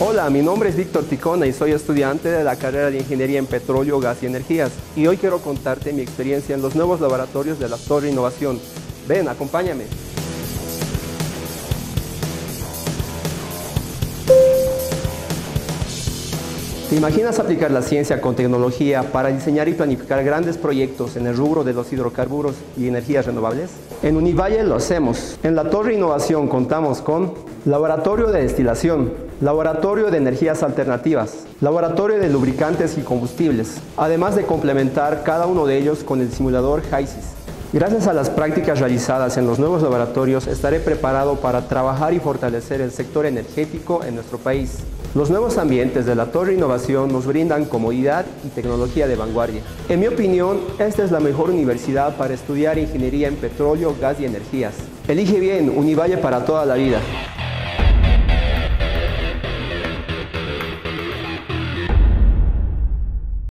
Hola, mi nombre es Víctor Ticona y soy estudiante de la carrera de Ingeniería en Petróleo, Gas y Energías. Y hoy quiero contarte mi experiencia en los nuevos laboratorios de la Torre Innovación. Ven, acompáñame. ¿Te imaginas aplicar la ciencia con tecnología para diseñar y planificar grandes proyectos en el rubro de los hidrocarburos y energías renovables? En Univalle lo hacemos. En la Torre Innovación contamos con Laboratorio de Destilación, Laboratorio de Energías Alternativas, Laboratorio de Lubricantes y Combustibles, además de complementar cada uno de ellos con el simulador HYSIS. Gracias a las prácticas realizadas en los nuevos laboratorios, estaré preparado para trabajar y fortalecer el sector energético en nuestro país. Los nuevos ambientes de la Torre Innovación nos brindan comodidad y tecnología de vanguardia. En mi opinión, esta es la mejor universidad para estudiar ingeniería en petróleo, gas y energías. Elige bien, Univalle para toda la vida.